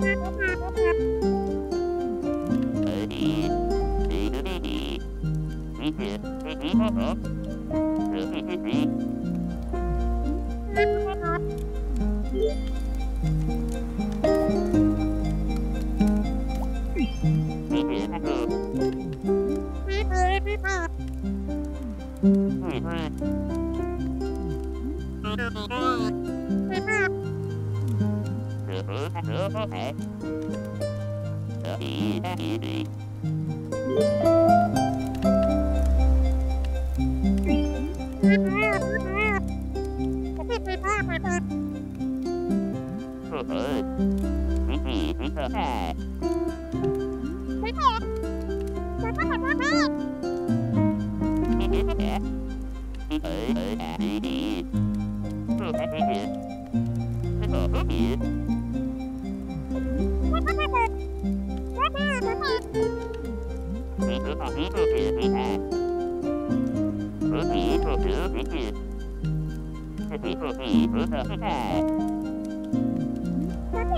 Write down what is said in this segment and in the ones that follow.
Thank you.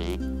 Bye.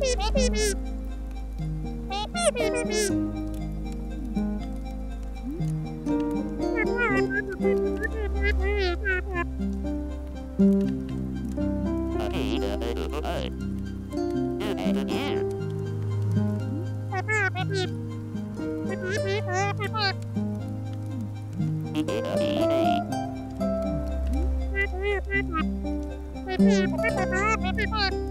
Beep, beep, beep. Bye.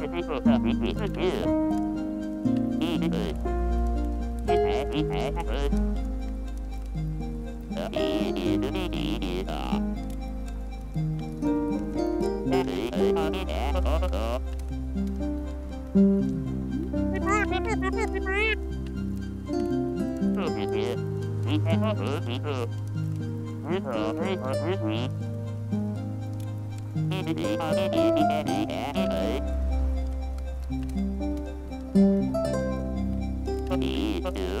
to people that we need to do. Yeah.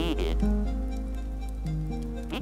Eat it.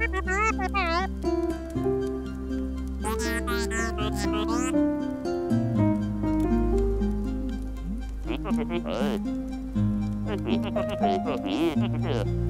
Hey.